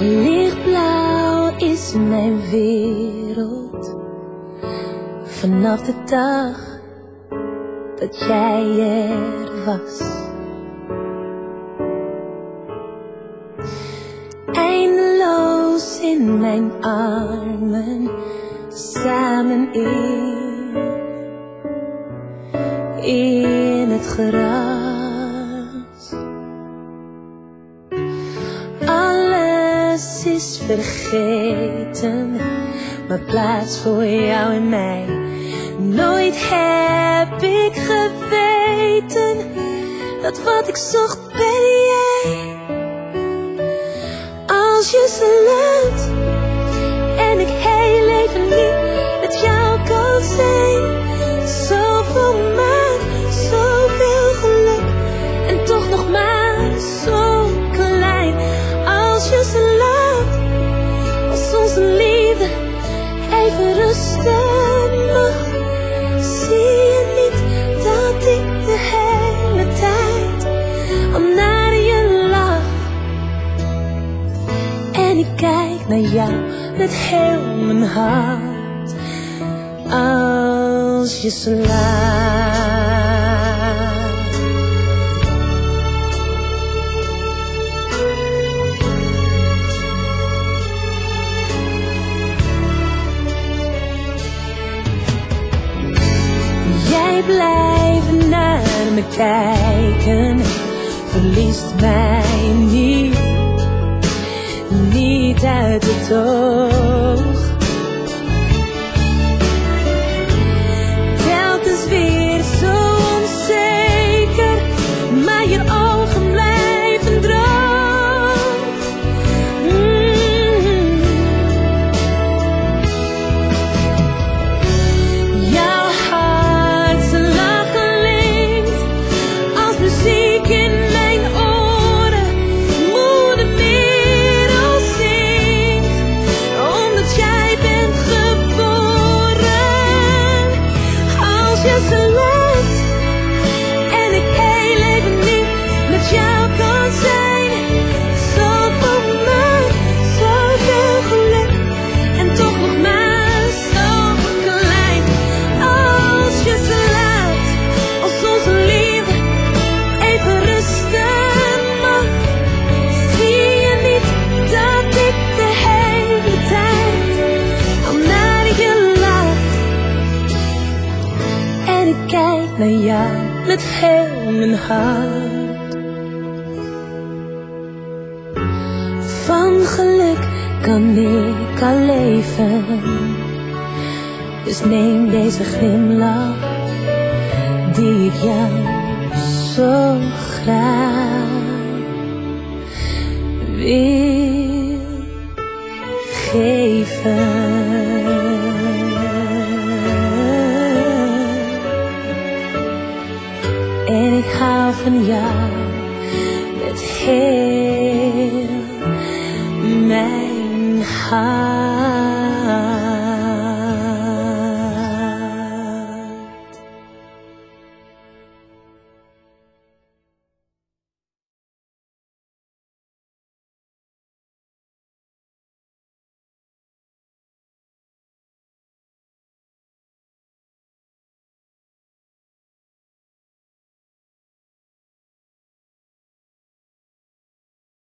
Lichtblauw is mijn wereld. Vanaf de dag dat jij er was. Eindeloos in mijn armen, samen in, in het gras. Is vergeten, maar plaats voor jou en mij. Nooit heb ik geweten dat wat ik zocht ben jij. Als je ze rusten mag. Zie je niet dat ik de hele tijd al naar je lach? En ik kijk naar jou met heel mijn hart als je slaapt. Blijft naar me kijken, verliest mij niet, niet uit het oog. Jou met heel mijn hart. Van geluk kan ik al leven. Dus neem deze glimlach die ik jou zo graag wil geven. Met heel mijn hart.